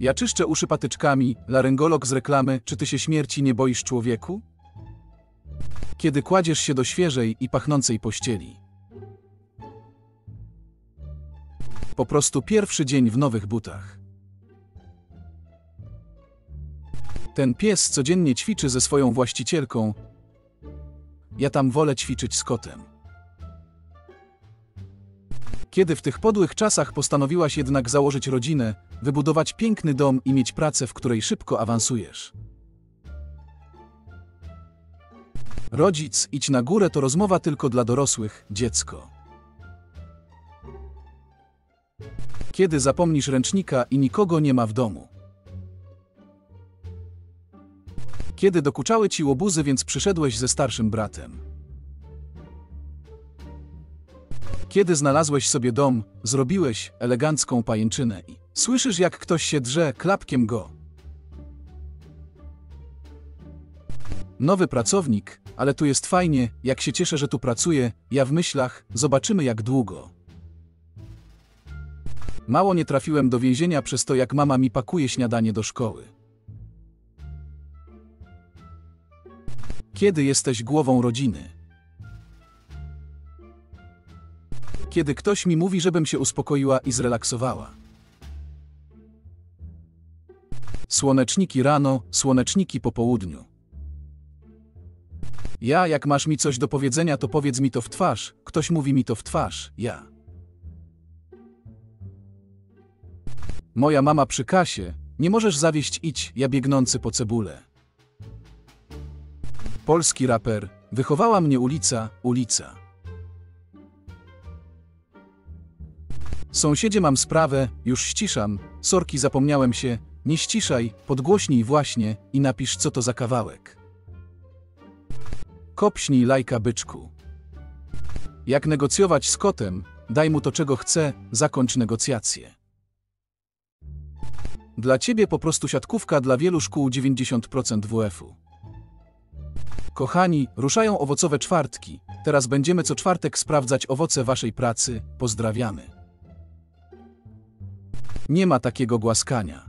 Ja czyszczę uszy patyczkami, laryngolog z reklamy, czy ty się śmierci nie boisz człowieku? Kiedy kładziesz się do świeżej i pachnącej pościeli. Po prostu pierwszy dzień w nowych butach. Ten pies codziennie ćwiczy ze swoją właścicielką. Ja tam wolę ćwiczyć z kotem. Kiedy w tych podłych czasach postanowiłaś jednak założyć rodzinę, wybudować piękny dom i mieć pracę, w której szybko awansujesz? Rodzic, idź na górę to rozmowa tylko dla dorosłych, dziecko. Kiedy zapomnisz ręcznika i nikogo nie ma w domu? Kiedy dokuczały ci łobuzy, więc przyszedłeś ze starszym bratem? Kiedy znalazłeś sobie dom, zrobiłeś elegancką pajęczynę i słyszysz, jak ktoś się drze, klapkiem go. Nowy pracownik, ale tu jest fajnie, jak się cieszę, że tu pracuję, ja w myślach, zobaczymy jak długo. Mało nie trafiłem do więzienia przez to, jak mama mi pakuje śniadanie do szkoły. Kiedy jesteś głową rodziny? Kiedy ktoś mi mówi, żebym się uspokoiła i zrelaksowała. Słoneczniki rano, słoneczniki po południu. Ja, jak masz mi coś do powiedzenia, to powiedz mi to w twarz. Ktoś mówi mi to w twarz, ja. Moja mama przy kasie, nie możesz zawieść idź, ja biegnący po cebulę. Polski raper, wychowała mnie ulica, ulica. Sąsiedzie mam sprawę, już ściszam, sorki zapomniałem się, nie ściszaj, podgłośnij właśnie i napisz co to za kawałek. Kopśnij lajka byczku. Jak negocjować z kotem, daj mu to czego chce, zakończ negocjacje. Dla ciebie po prostu siatkówka dla wielu szkół 90% WF-u. Kochani, ruszają owocowe czwartki. Teraz będziemy co czwartek sprawdzać owoce waszej pracy. Pozdrawiamy. Nie ma takiego głaskania.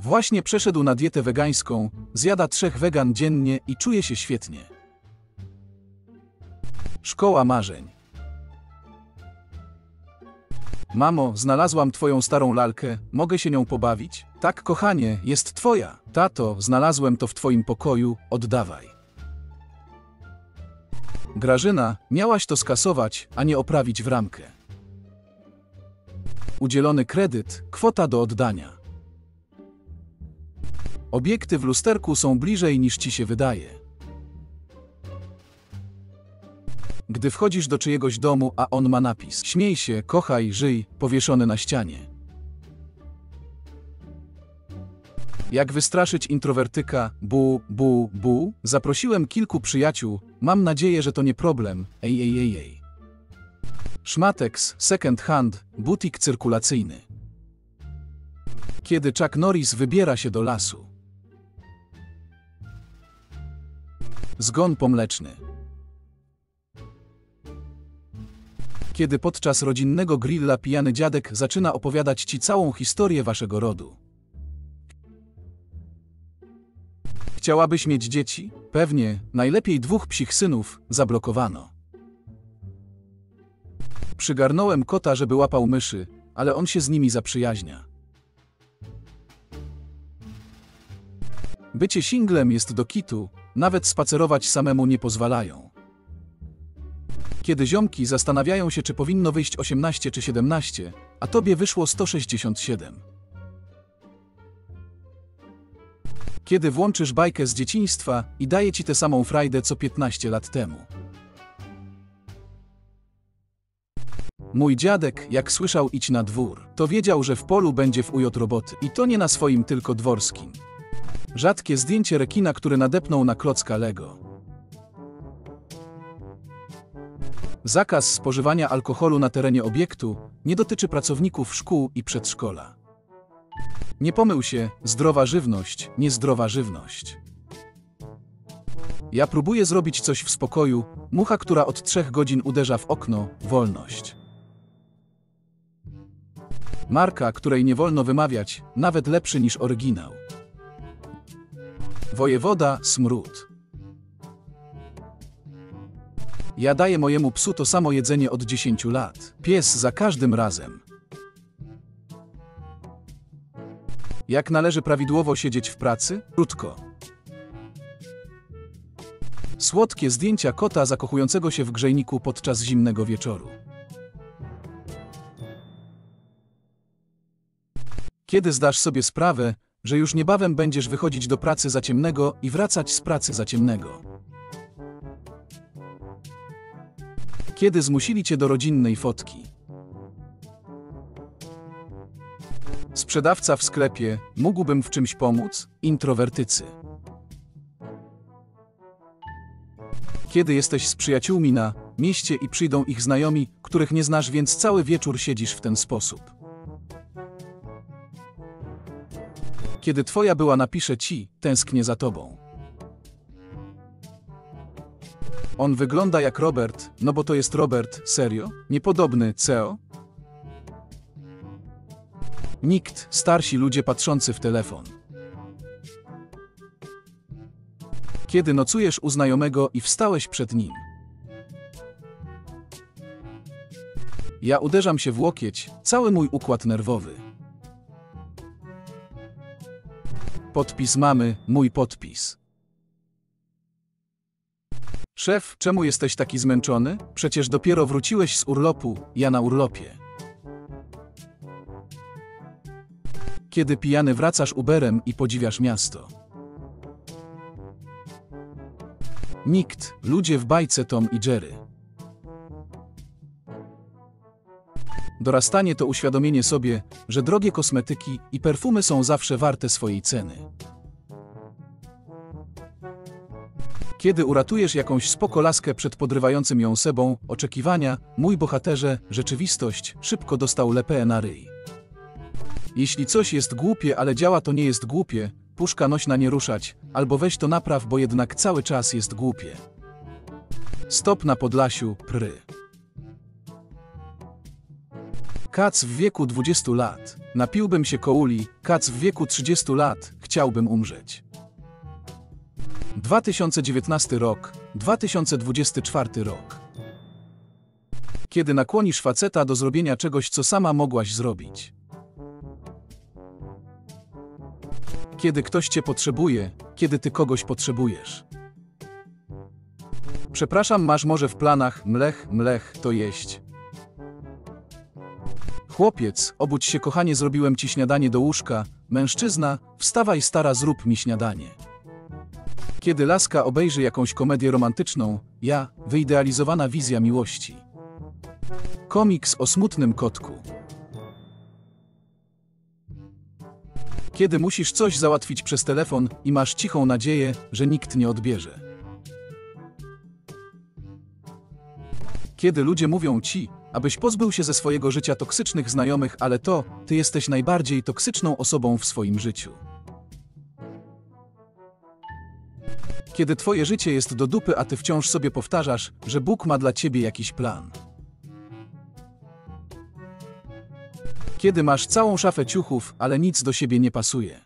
Właśnie przeszedł na dietę wegańską, zjada trzech wegan dziennie i czuje się świetnie. Szkoła marzeń. Mamo, znalazłam twoją starą lalkę, mogę się nią pobawić? Tak, kochanie, jest twoja. Tato, znalazłem to w twoim pokoju, oddawaj. Grażyna, miałaś to skasować, a nie oprawić w ramkę. Udzielony kredyt, kwota do oddania. Obiekty w lusterku są bliżej niż ci się wydaje. Gdy wchodzisz do czyjegoś domu, a on ma napis Śmiej się, kochaj, żyj, powieszony na ścianie. Jak wystraszyć introwertyka, bu, bu, bu, zaprosiłem kilku przyjaciół, mam nadzieję, że to nie problem, ej, ej, ej, ej. Szmatex, second hand, butik cyrkulacyjny. Kiedy Chuck Norris wybiera się do lasu. Zgon pomleczny. Kiedy podczas rodzinnego grilla pijany dziadek zaczyna opowiadać ci całą historię waszego rodu. Chciałabyś mieć dzieci? Pewnie, najlepiej dwóch psich synów, zablokowano. Przygarnąłem kota, żeby łapał myszy, ale on się z nimi zaprzyjaźnia. Bycie singlem jest do kitu, nawet spacerować samemu nie pozwalają. Kiedy ziomki zastanawiają się, czy powinno wyjść 18 czy 17, a tobie wyszło 167. Kiedy włączysz bajkę z dzieciństwa i daje ci tę samą frajdę co 15 lat temu. Mój dziadek, jak słyszał idź na dwór, to wiedział, że w polu będzie w ujot roboty. I to nie na swoim, tylko dworskim. Rzadkie zdjęcie rekina, który nadepnął na klocka Lego. Zakaz spożywania alkoholu na terenie obiektu nie dotyczy pracowników szkół i przedszkola. Nie pomył się, zdrowa żywność, niezdrowa żywność. Ja próbuję zrobić coś w spokoju, mucha, która od trzech godzin uderza w okno, wolność. Marka, której nie wolno wymawiać, nawet lepszy niż oryginał. Wojewoda, smród. Ja daję mojemu psu to samo jedzenie od 10 lat. Pies za każdym razem. Jak należy prawidłowo siedzieć w pracy? Krótko. Słodkie zdjęcia kota zakochującego się w grzejniku podczas zimnego wieczoru. Kiedy zdasz sobie sprawę, że już niebawem będziesz wychodzić do pracy za ciemnego i wracać z pracy za ciemnego? Kiedy zmusili cię do rodzinnej fotki? Sprzedawca w sklepie, mógłbym w czymś pomóc? Introwertycy. Kiedy jesteś z przyjaciółmi na mieście i przyjdą ich znajomi, których nie znasz, więc cały wieczór siedzisz w ten sposób. Kiedy twoja była napisze ci, tęsknię za tobą. On wygląda jak Robert, no bo to jest Robert, serio? Niepodobny, CEO? Nikt, starsi ludzie patrzący w telefon. Kiedy nocujesz u znajomego i wstałeś przed nim. Ja uderzam się w łokieć, cały mój układ nerwowy. Podpis mamy, mój podpis. Szef, czemu jesteś taki zmęczony? Przecież dopiero wróciłeś z urlopu, ja na urlopie. Kiedy pijany wracasz Uberem i podziwiasz miasto. Nikt, ludzie w bajce Tom i Jerry. Dorastanie to uświadomienie sobie, że drogie kosmetyki i perfumy są zawsze warte swojej ceny. Kiedy uratujesz jakąś spokolaskę przed podrywającym ją sebą, oczekiwania, mój bohaterze, rzeczywistość, szybko dostał lepę na ryj. Jeśli coś jest głupie, ale działa, to nie jest głupie, puszka nośna nie ruszać, albo weź to napraw, bo jednak cały czas jest głupie. Stop na Podlasiu, pry. Kac w wieku 20 lat. Napiłbym się kouli, kac w wieku 30 lat, chciałbym umrzeć. 2019 rok, 2024 rok. Kiedy nakłonisz faceta do zrobienia czegoś, co sama mogłaś zrobić. Kiedy ktoś cię potrzebuje, kiedy ty kogoś potrzebujesz. Przepraszam, masz może w planach mlech, mlech to jeść. Chłopiec, obudź się kochanie, zrobiłem ci śniadanie do łóżka. Mężczyzna, wstawaj stara, zrób mi śniadanie. Kiedy laska obejrzy jakąś komedię romantyczną, ja, wyidealizowana wizja miłości. Komiks o smutnym kotku. Kiedy musisz coś załatwić przez telefon i masz cichą nadzieję, że nikt nie odbierze. Kiedy ludzie mówią ci, abyś pozbył się ze swojego życia toksycznych znajomych, ale to, ty jesteś najbardziej toksyczną osobą w swoim życiu. Kiedy twoje życie jest do dupy, a ty wciąż sobie powtarzasz, że Bóg ma dla ciebie jakiś plan. Kiedy masz całą szafę ciuchów, ale nic do siebie nie pasuje.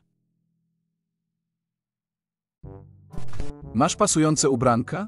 Masz pasujące ubranka?